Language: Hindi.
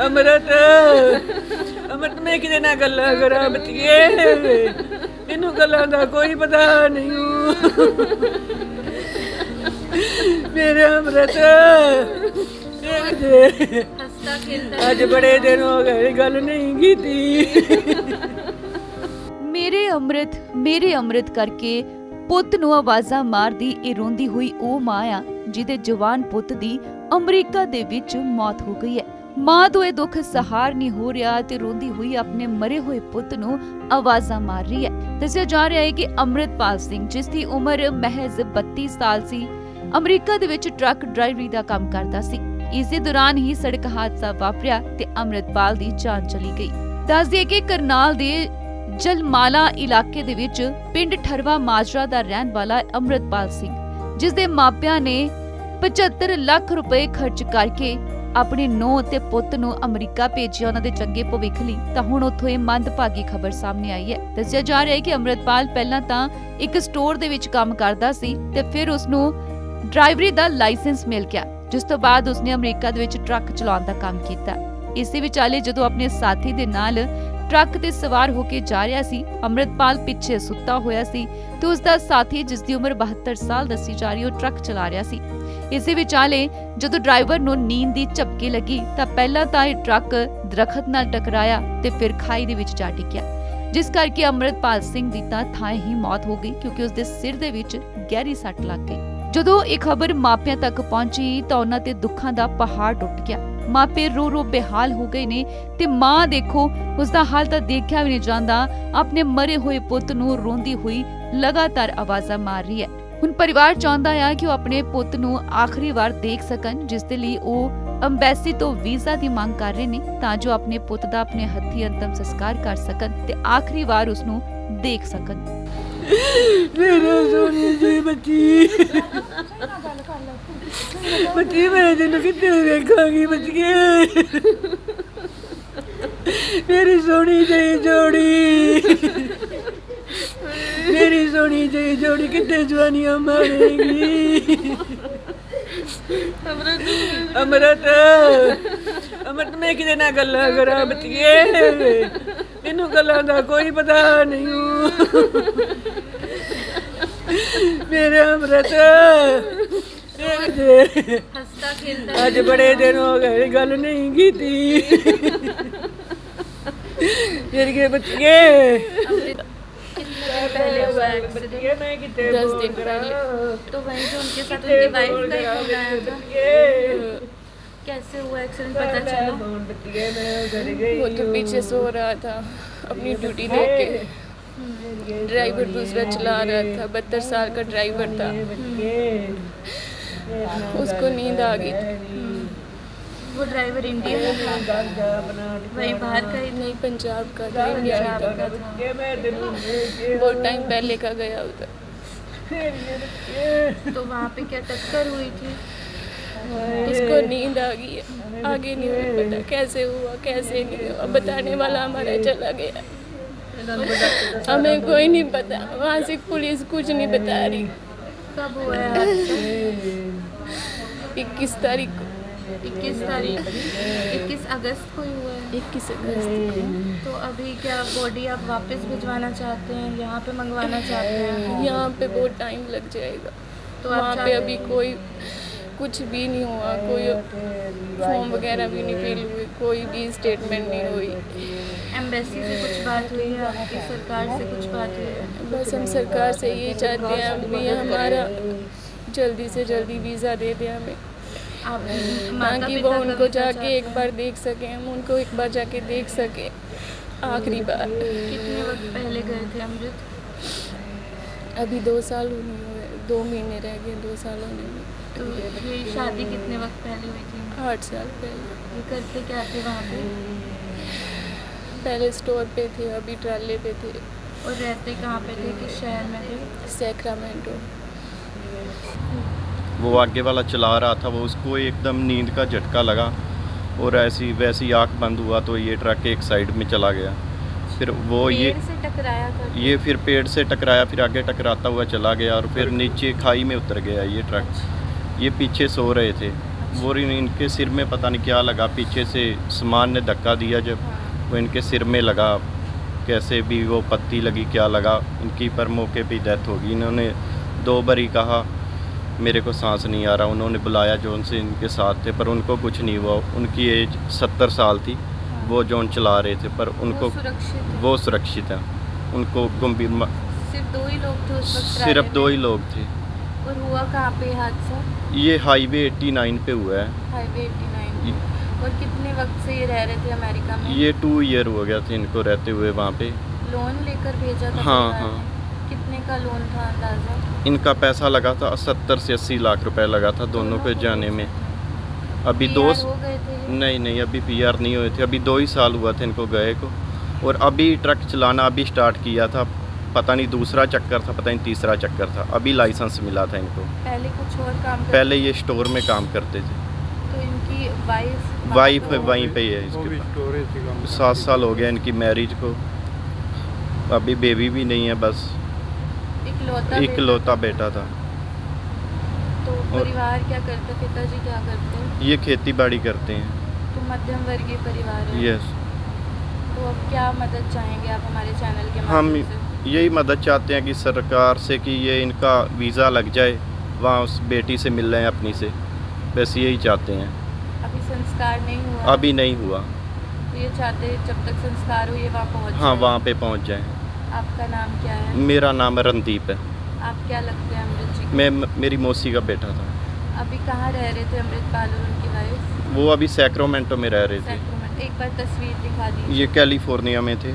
ਅਮਰਤ ਅਮਰਤ ਮੈਂ ਕਿਹਦੇ ਨਾਲ ਗੱਲਾਂ ਕਰਾਂ ਬੱਤੀਏ ਇਹਨੂੰ ਗੱਲਾਂ ਦਾ ਕੋਈ ਪਤਾ ਨਹੀਂ। ਮੇਰੇ ਅਮਰਤ, ਅੱਜ ਬੜੇ ਦਿਨ ਹੋ ਗਏ ਗੱਲ ਨਹੀਂ ਕੀਤੀ। ਮੇਰੇ ਅੰਮ੍ਰਿਤ ਮੇਰੇ ਅੰਮ੍ਰਿਤ ਕਰਕੇ ਪੁੱਤ ਨੂੰ ਆਵਾਜ਼ਾਂ ਮਾਰਦੀ ਇਹ ਰੋਂਦੀ ਹੋਈ ਉਹ ਮਾਂ ਆ, ਜਿਹਦੇ ਜਵਾਨ ਪੁੱਤ ਦੀ ਅਮਰੀਕਾ ਦੇ ਵਿੱਚ ਮੌਤ ਹੋ ਗਈ ਹੈ। ਮਾਂ ਤੋਂ ਇਹ ਦੁੱਖ ਸਹਾਰ ਨਹੀਂ ਹੋ ਰਿਹਾ ਤੇ ਰੋਂਦੀ ਹੋਈ ਆਪਣੇ ਮਰੇ ਹੋਏ ਪੁੱਤ ਨੂੰ ਆਵਾਜ਼ਾਂ ਮਾਰ ਰਹੀ ਹੈ। ਦੱਸਿਆ ਜਾ ਰਿਹਾ ਹੈ ਕਿ ਅੰਮ੍ਰਿਤਪਾਲ ਸਿੰਘ, ਜਿਸ ਦੀ ਉਮਰ ਮਹਿਜ਼ 32 ਸਾਲ ਸੀ, ਅਮਰੀਕਾ ਦੇ ਵਿੱਚ ਟਰੱਕ ਡਰਾਈਵਰੀ ਦਾ ਕੰਮ ਕਰਦਾ ਸੀ। ਇਸੇ ਦੌਰਾਨ ਹੀ ਸੜਕ ਹਾਦਸਾ ਵਾਪਰਿਆ ਤੇ ਅੰਮ੍ਰਿਤਪਾਲ ਦੀ ਜਾਨ ਚਲੀ ਗਈ। ਦੱਸ ਦਈਏ ਕਿ ਕਰਨਾਲ ਦੇ ਜਲਮਾਲਾ ਇਲਾਕੇ ਦੇ ਵਿੱਚ ਪਿੰਡ ਠਰਵਾ ਮਾਜਰਾ ਦਾ ਰਹਿਣ ਵਾਲਾ ਅੰਮ੍ਰਿਤਪਾਲ ਸਿੰਘ, ਜਿਸ ਦੇ ਮਾਪਿਆਂ ਨੇ 75 ਲੱਖ ਰੁਪਏ ਖਰਚ ਕਰਕੇ ਆਪਣੇ ਨੂੰਹ ਅਤੇ ਪੁੱਤ ਨੂੰ ਅਮਰੀਕਾ ਭੇਜਿਆ ਉਹਨਾਂ ਦੇ ਚੰਗੇ ਭਵਿੱਖ ਲਈ, ਤਾਂ ਹੁਣ ਉੱਥੋਂ ਇਹ ਮੰਦਭਾਗੀ ਖਬਰ ਸਾਹਮਣੇ ਆਈ ਹੈ। ਦੱਸਿਆ ਜਾ ਰਿਹਾ ਹੈ ਕਿ ਅੰਮ੍ਰਿਤਪਾਲ ਪਹਿਲਾਂ ਤਾਂ ਇੱਕ ਸਟੋਰ ਦੇ ਵਿੱਚ ਕੰਮ ਕਰਦਾ ਸੀ ਤੇ ਫਿਰ ਉਸ ਨੂੰ ਡਰਾਈਵਰੀ ਦਾ ਲਾਇਸੈਂਸ ਮਿਲ ਗਿਆ, ਜਿਸ ਤੋਂ ਬਾਅਦ ਉਸਨੇ ਅਮਰੀਕਾ ਦੇ ਵਿੱਚ ਟਰੱਕ ਚਲਾਉਣ ਦਾ ਕੰਮ ਕੀਤਾ। ਇਸੇ ਵਿਚਾਲੇ ਜਦੋਂ ਆਪਣੇ ਸਾਥੀ ਦੇ ਨਾਲ ਟਰੱਕ ਤੇ ਸਵਾਰ ਹੋ ਕੇ ਜਾ ਰਿਹਾ ਸੀ, ਅੰਮ੍ਰਿਤਪਾਲ ਪਿੱਛੇ ਸੁੱਤਾ ਹੋਇਆ ਸੀ ਤੇ ਉਸ ਦਾ ਸਾਥੀ ਜਿਸ ਦੀ ਉਮਰ 72 ਸਾਲ ਦੱਸੀ ਜਾ ਰਹੀ, ਉਹ ਟਰੱਕ ਚਲਾ ਰਿਹਾ ਸੀ। ਇਸੇ ਵਿਚਾਲੇ ਜਦੋਂ ਡਰਾਈਵਰ ਨੂੰ ਨੀਂਦ ਦੀ ਝਪਕੀ ਲੱਗੀ ਤਾਂ ਪਹਿਲਾਂ ਤਾਂ ਇਹ ਟਰੱਕ ਦਰਖਤ ਨਾਲ ਟਕਰਾਇਆ ਤੇ ਫਿਰ ਖਾਈ ਦੇ ਵਿੱਚ ਜਾ ਡਿੱਗਿਆ। ਜਿਸ ਕਰਕੇ ਅੰਮ੍ਰਿਤਪਾਲ ਸਿੰਘ ਦੀ ਤਾਂ ਥਾਂ ਹੀ ਮੌਤ ਹੋ ਗਈ ਕਿਉਂਕਿ ਉਸ ਦੇ ਸਿਰ ਦੇ ਵਿੱਚ ਗਹਿਰੀ ਸੱਟ ਲੱਗ ਗਈ। ਜਦੋਂ ਇਹ ਖਬਰ ਮਾਪਿਆਂ ਤੱਕ ਪਹੁੰਚੀ ਤਾਂ ਉਹਨਾਂ ਤੇ ਦੁੱਖਾਂ ਦਾ ਪਹਾੜ ਟੁੱਟ ਗਿਆ। ਮਾਪੇ ਰੋ ਰੋ ਬੇਹਾਲ ਹੋ ਗਏ ਨੇ ਤੇ ਮਾਂ ਦੇਖੋ ਉਸ ਦਾ ਹਾਲ ਤਾਂ ਦੇਖਿਆ ਵੀ ਨਹੀਂ ਜਾਂਦਾ। ਆਪਣੇ ਮਰੇ ਹੋਏ ਪੁੱਤ ਨੂੰ ਰੋਂਦੀ ਹੋਈ ਲਗਾਤਾਰ ਆਵਾਜ਼ਾਂ ਮਾਰ ਰਹੀ ਹੈ। ਹੁਣ ਪਰਿਵਾਰ ਚਾਹੁੰਦਾ ਆ ਕਿ ਉਹ ਆਪਣੇ ਪੁੱਤ ਨੂੰ ਆਖਰੀ ਵਾਰ ਦੇਖ ਸਕਣ, ਜਿਸ ਦੇ ਲਈ ਉਹ ਅੰਬੈਸੀ ਤੋਂ ਵੀਜ਼ਾ ਦੀ ਮੰਗ ਕਰ ਰਹੇ ਨੇ, ਤਾਂ ਜੋ ਆਪਣੇ ਪੁੱਤ ਦਾ ਆਪਣੇ ਹੱਥੀ ਅੰਤਮ ਸੰਸਕਾਰ ਕਰ ਸਕਣ ਤੇ ਆਖਰੀ ਵਾਰ ਉਸ ਨੂੰ ਦੇਖ ਸਕਣ। ਮੇਰਾ ਸੋਨੀ ਜੀ ਬੱਚੀ। ਬੱਚੀ, ਮੈਂ ਤੈਨੂੰ ਕਿੱਥੇ ਵੇਖਾਂਗੀ ਬੱਚੀਏ ਮੇਰੀ ਸੋਹਣੀ ਜਿਹੀ ਜੋੜੀ। ਮੇਰੀ ਸੋਹਣੀ ਜਿਹੀ ਜੋੜੀ ਕਿੱਥੇ ਜਵਾਨੀਆਂ ਮਾਰੇਗੀ। ਅਮਰਤ। ਅਮਰਤ। ਅਮਰਤ ਮੈਂ ਕਿਹਦੇ ਨਾਲ ਗੱਲਾਂ ਕਰਾਂ ਬਤੀਏ? ਇਹਨੂੰ ਗੱਲਾਂ ਦਾ ਕੋਈ ਪਤਾ ਨਹੀਂ। ਮੇਰੇ ਅਮਰਤ ਅੱਜ ਬੜੇ ਦਿਨ ਹੋ ਗਏ ਗੱਲ ਨਹੀਂ ਕੀਤੀ। ਮੇਰੇ ਬੱਚੇ दस दिन पहले। तो वहीं उनके साथ उनकी वाइफ का था। कैसे हुआ एक्सीडेंट पता चला? वो तो पीछे सो रहा था अपनी ड्यूटी देख के। ड्राइवर दूसरा चला रहा था बहत्तर साल का ड्राइवर था। उसको नींद आ गई थी। वो ड्राइवर इंडिया का था। वही बाहर का ही नहीं पंजाब का था इंडिया का था। बहुत टाइम पहले का गया उधर। तो वहाँ पे क्या टक्कर हुई थी? उसको नींद आ गई है? आगे नहीं पता। कैसे हुआ कैसे नहीं हुआ? बताने वाला हमारा चला गया। हमें कोई नहीं पता। वहाँ से पुलिस कुछ नहीं बता रही। कब हुआ है इक्कीस तारीख को। इक्कीस तारीख इक्कीस अगस्त को ही हुआ है। इक्कीस अगस्त तो अभी क्या बॉडी आप वापस भिजवाना चाहते हैं यहाँ पे मंगवाना चाहते हैं? यहाँ पे बहुत टाइम लग जाएगा। तो वहाँ पे अभी कोई कुछ भी नहीं हुआ कोई फॉर्म वगैरह भी नहीं फिल हुए कोई भी स्टेटमेंट नहीं हुई। एम्बेसी से कुछ बात हुई है? आपकी सरकार से कुछ बात हुई है? बस हम सरकार से ये चाहते हैं अभी हमारा जल्दी से जल्दी वीज़ा दे दें हमें। ताकि वो उनको जाके एक बार देख सकें हम उनको एक बार जाके देख सकें। आखिरी बार। कितने वक्त पहले गए थे अमृत? अभी दो साल होने हुए दो महीने रह गए दो साल होने में। तो ये शादी कितने वक्त पहले हुई थी? आठ साल पहले। ये करते क्या थे वहाँ पे? पहले स्टोर पे थे अभी ट्राले पे थे। और रहते कहाँ पे थे? किस शहर में थे? सैक्रामेंटो। वो आगे वाला चला रहा था वो उसको एकदम नींद का झटका लगा और ऐसी वैसी आँख बंद हुआ तो ये ट्रक एक साइड में चला गया। फिर वो ये से टकराया ये फिर पेड़ से टकराया फिर आगे टकराता हुआ चला गया और फिर नीचे खाई में उतर गया ये ट्रक। ये पीछे सो रहे थे। वो इनके सिर में पता नहीं क्या लगा पीछे से सामान ने धक्का दिया जब हाँ। वो इनके सिर में लगा कैसे भी वो पत्ती लगी क्या लगा इनकी पर मौके पे डेथ होगी। इन्होंने दो बारी कहा मेरे को सांस नहीं आ रहा। उन्होंने बुलाया जो उनसे इनके साथ थे पर उनको कुछ नहीं हुआ। उनकी एज सत्तर साल थी। वो जोन चला रहे थे पर उनको वो सुरक्षित है। उनको गंभीर सिर्फ़ दो ही लोग थे उस वक्त सिर्फ़ दो ही लोग थे। और हुआ कहाँ पे ये हादसा? ये हाईवे 89 पे हुआ है। हाईवे 89 और कितने वक्त से ये रह रहे थे अमेरिका में? ये टू ईयर हो गया था इनको रहते हुए वहाँ पे। लोन लेकर भेजा था हाँ, हाँ। ने? का लोन था अंदाज़ा? इनका पैसा लगा था सत्तर से अस्सी लाख रुपए लगा था दोनों के जाने में। अभी दो? नहीं नहीं अभी पीआर नहीं हुए थे। अभी दो ही साल हुआ था इनको गए को। और अभी ट्रक चलाना अभी स्टार्ट किया था। पता नहीं दूसरा चक्कर था पता नहीं तीसरा चक्कर था। अभी लाइसेंस मिला था इनको। पहले कुछ और काम करते पहले ये स्टोर में काम करते थे। तो इनकी वाइफ वाइफ वहीं पे ही है इसके सात साल हो गया इनकी मैरिज को। अभी बेबी भी नहीं है बस। इकलौता एक बेटा था। तो परिवार क्या करते? पिताजी क्या करते? हैं ये खेती बाड़ी करते हैं। तो मध्यम वर्गीय परिवार है। यस तो अब क्या मदद चाहेंगे आप हमारे चैनल के हम यही मदद चाहते हैं कि सरकार से कि ये इनका वीज़ा लग जाए वहाँ उस बेटी से मिल रहे हैं अपनी से। बस यही चाहते हैं। अभी संस्कार नहीं हुआ? अभी नहीं हुआ। तो ये चाहते हैं जब तक संस्कार हो ये वहाँ पहुँच हाँ वहाँ पे पहुँच जाएँ। आपका नाम क्या है? मेरा नाम रणदीप है। आप क्या लगते हैं अमृत जी मैं मेरी मौसी का बेटा था। अभी कहाँ रह रहे थे अमृतपाल और उनकी वाइफ वो अभी सैक्रोमेंटो में रह रहे थे। एक बार तस्वीर दिखा दी ये कैलिफ़ोर्निया में थे।